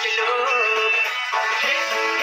your love.